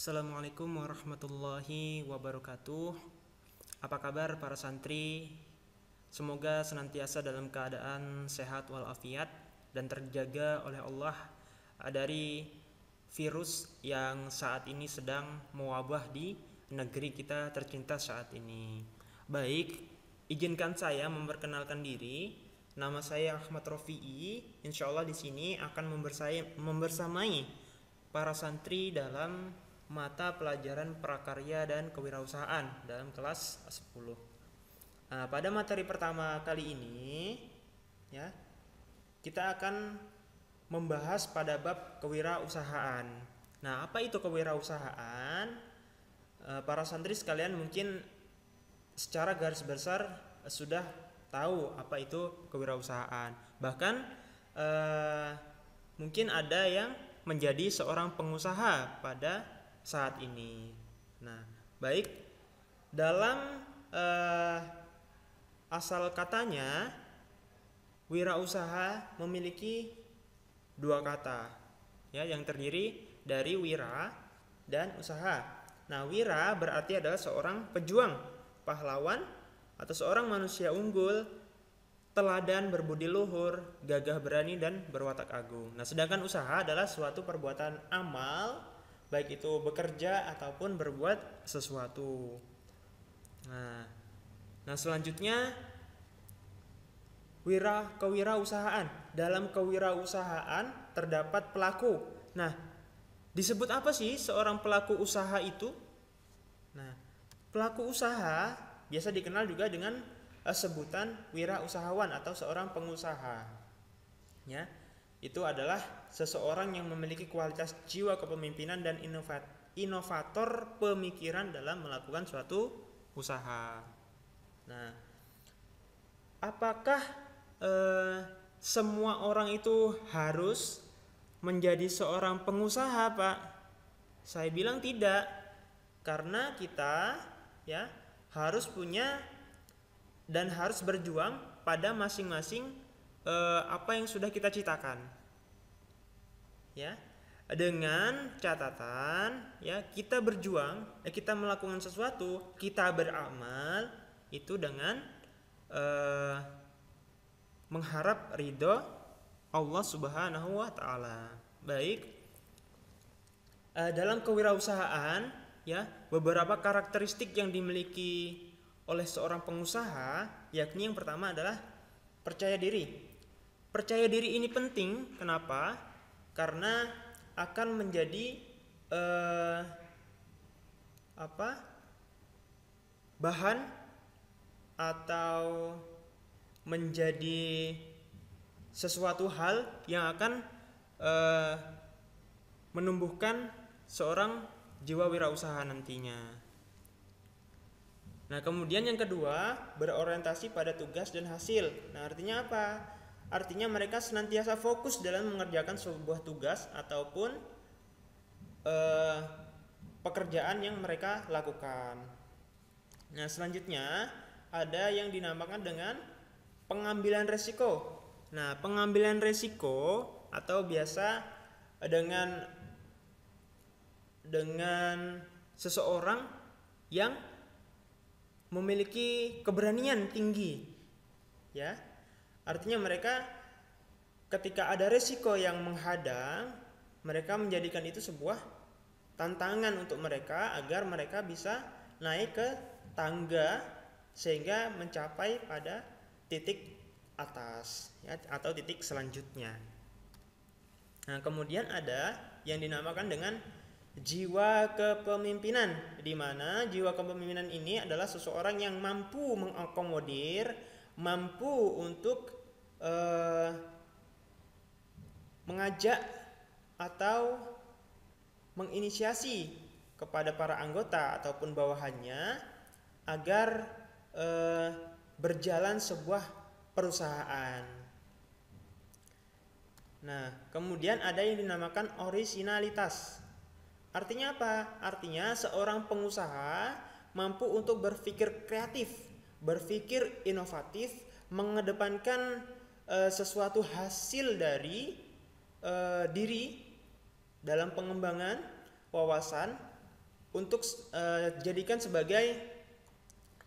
Assalamualaikum warahmatullahi wabarakatuh. Apa kabar para santri? Semoga senantiasa dalam keadaan sehat walafiat dan terjaga oleh Allah dari virus yang saat ini sedang mewabah di negeri kita tercinta saat ini. Baik, izinkan saya memperkenalkan diri. Nama saya Ahmad Rofi'i. Insya Allah di sini akan membersamai para santri dalam mata pelajaran prakarya dan kewirausahaan dalam kelas 10. Nah, pada materi pertama kali ini ya, kita akan membahas pada bab kewirausahaan. Nah, apa itu kewirausahaan? Eh, para santri sekalian mungkin secara garis besar sudah tahu apa itu kewirausahaan. Bahkan eh, mungkin ada yang menjadi seorang pengusaha pada saat ini. Nah, baik dalam eh, asal katanya wirausaha memiliki dua kata ya yang terdiri dari wira dan usaha. Nah, wira berarti adalah seorang pejuang, pahlawan atau seorang manusia unggul, teladan berbudi luhur, gagah berani dan berwatak agung. Nah, sedangkan usaha adalah suatu perbuatan amal baik itu bekerja ataupun berbuat sesuatu. Nah, nah selanjutnya wira kewirausahaan. Dalam kewirausahaan terdapat pelaku. Nah, disebut apa sih seorang pelaku usaha itu? Nah, pelaku usaha biasa dikenal juga dengan uh, sebutan wirausahawan atau seorang pengusaha. Ya, itu adalah seseorang yang memiliki kualitas jiwa kepemimpinan dan inovator pemikiran dalam melakukan suatu usaha. Nah, apakah eh, semua orang itu harus menjadi seorang pengusaha, Pak? Saya bilang tidak, karena kita ya harus punya dan harus berjuang pada masing-masing eh, apa yang sudah kita citakan. Ya. Dengan catatan ya kita berjuang, eh, kita melakukan sesuatu, kita beramal itu dengan eh, mengharap ridho Allah Subhanahu wa taala. Baik. Eh, dalam kewirausahaan ya beberapa karakteristik yang dimiliki oleh seorang pengusaha yakni yang pertama adalah percaya diri Percaya diri ini penting, kenapa? Karena akan menjadi eh, apa? bahan atau menjadi sesuatu hal yang akan eh, menumbuhkan seorang jiwa wirausaha nantinya. Nah, kemudian yang kedua, berorientasi pada tugas dan hasil. Nah, artinya apa? Artinya mereka senantiasa fokus dalam mengerjakan sebuah tugas ataupun eh, pekerjaan yang mereka lakukan. Nah, selanjutnya ada yang dinamakan dengan pengambilan resiko. Nah, pengambilan resiko atau biasa dengan dengan seseorang yang memiliki keberanian tinggi ya Artinya mereka ketika ada resiko yang menghadang, mereka menjadikan itu sebuah tantangan untuk mereka agar mereka bisa naik ke tangga sehingga mencapai pada titik atas ya, atau titik selanjutnya. Nah, kemudian ada yang dinamakan dengan jiwa kepemimpinan di mana jiwa kepemimpinan ini adalah seseorang yang mampu mengakomodir, mampu untuk uh, mengajak atau menginisiasi kepada para anggota ataupun bawahannya agar uh, berjalan sebuah perusahaan. Nah, kemudian ada yang dinamakan originalitas. Artinya apa? Artinya seorang pengusaha mampu untuk berpikir kreatif, berpikir inovatif, mengedepankan uh, sesuatu hasil dari uh, diri dalam pengembangan wawasan untuk uh, jadikan sebagai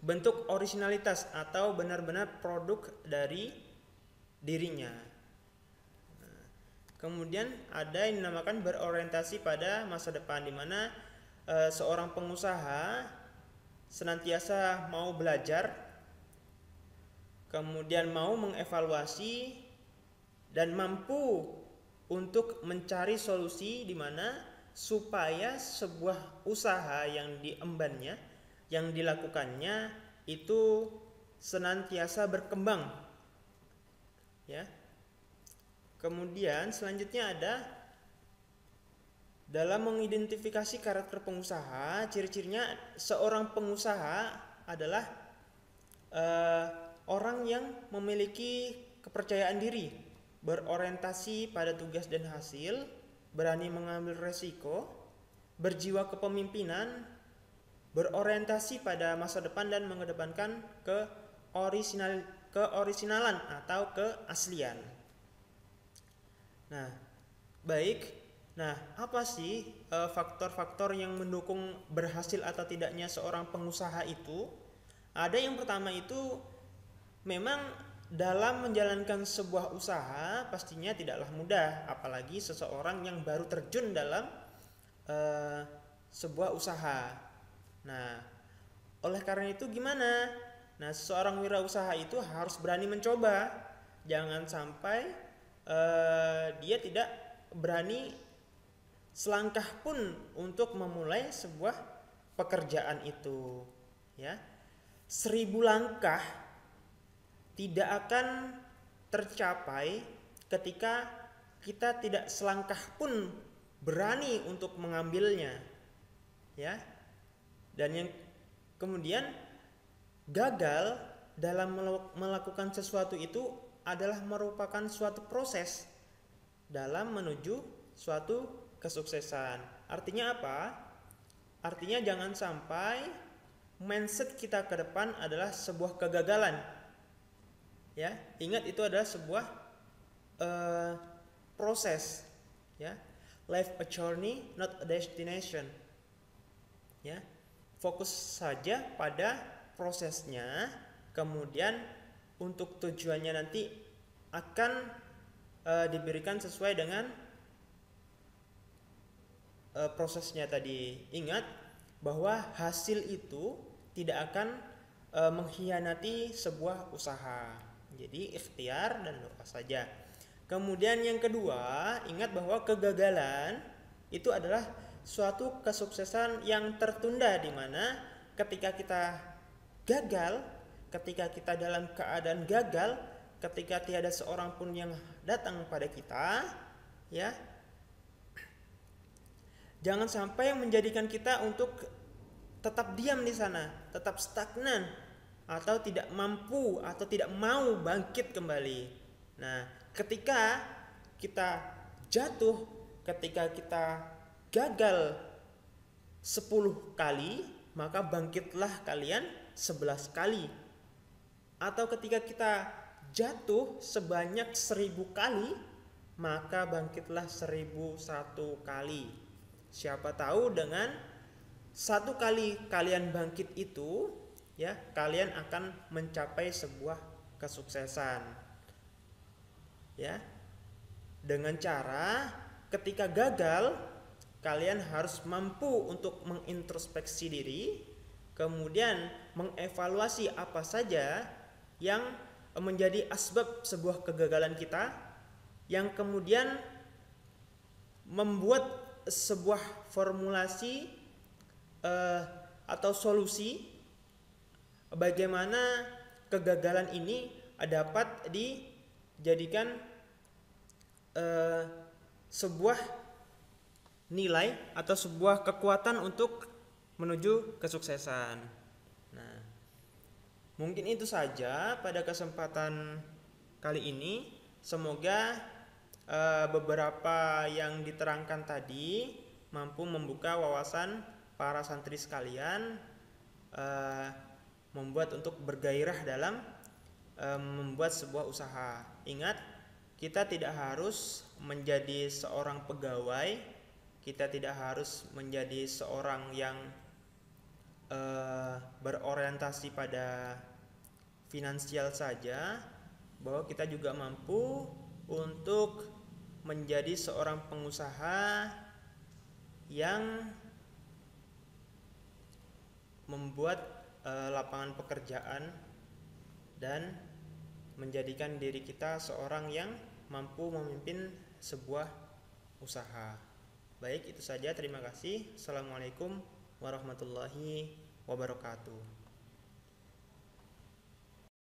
bentuk originalitas atau benar-benar produk dari dirinya. Nah, kemudian ada yang dinamakan berorientasi pada masa depan di mana uh, seorang pengusaha senantiasa mau belajar, kemudian mau mengevaluasi dan mampu untuk mencari solusi di mana supaya sebuah usaha yang diembannya, yang dilakukannya itu senantiasa berkembang. Ya. Kemudian selanjutnya ada dalam mengidentifikasi karakter pengusaha, ciri-cirinya seorang pengusaha adalah uh, orang yang memiliki kepercayaan diri, berorientasi pada tugas dan hasil, berani mengambil resiko, berjiwa kepemimpinan, berorientasi pada masa depan dan mengedepankan ke orisinal keorisinalan atau keaslian. Nah, baik. Nah, apa sih e, faktor-faktor yang mendukung berhasil atau tidaknya seorang pengusaha itu? Ada yang pertama itu memang dalam menjalankan sebuah usaha pastinya tidaklah mudah, apalagi seseorang yang baru terjun dalam uh, sebuah usaha. Nah, oleh karena itu gimana? Nah, seorang wirausaha itu harus berani mencoba, jangan sampai uh, dia tidak berani selangkah pun untuk memulai sebuah pekerjaan itu, ya. Seribu langkah tidak akan tercapai ketika kita tidak selangkah pun berani untuk mengambilnya ya. Dan yang kemudian gagal dalam melakukan sesuatu itu adalah merupakan suatu proses dalam menuju suatu kesuksesan. Artinya apa? Artinya jangan sampai mindset kita ke depan adalah sebuah kegagalan ya ingat itu adalah sebuah uh, proses ya. Life a journey not a destination. Ya fokus saja pada prosesnya kemudian untuk tujuannya nanti akan uh, diberikan sesuai dengan uh, prosesnya tadi. Ingat bahwa hasil itu tidak akan uh, mengkhianati sebuah usaha jadi ikhtiar dan doa saja. Kemudian yang kedua, ingat bahwa kegagalan itu adalah suatu kesuksesan yang tertunda di mana ketika kita gagal, ketika kita dalam keadaan gagal, ketika tiada seorang pun yang datang pada kita, ya. Jangan sampai menjadikan kita untuk tetap diam di sana, tetap stagnan, atau tidak mampu atau tidak mau bangkit kembali. Nah, ketika kita jatuh, ketika kita gagal 10 kali, maka bangkitlah kalian 11 kali. Atau ketika kita jatuh sebanyak seribu kali, maka bangkitlah seribu satu kali. Siapa tahu dengan satu kali kalian bangkit itu ya kalian akan mencapai sebuah kesuksesan. Ya. Dengan cara ketika gagal kalian harus mampu untuk mengintrospeksi diri kemudian mengevaluasi apa saja yang menjadi asbab sebuah kegagalan kita yang kemudian membuat sebuah formulasi uh, atau solusi bagaimana kegagalan ini dapat dijadikan uh, sebuah nilai atau sebuah kekuatan untuk menuju kesuksesan. Nah, mungkin itu saja pada kesempatan kali ini. Semoga uh, beberapa yang diterangkan tadi mampu membuka wawasan para santri sekalian. Uh, membuat untuk bergairah dalam e, membuat sebuah usaha. Ingat, kita tidak harus menjadi seorang pegawai kita tidak harus menjadi seorang yang uh, berorientasi pada finansial saja, bahwa kita juga mampu untuk menjadi seorang pengusaha yang membuat uh, lapangan pekerjaan dan menjadikan diri kita seorang yang mampu memimpin sebuah usaha. Baik, itu saja. Terima kasih. Assalamualaikum warahmatullahi wabarakatuh.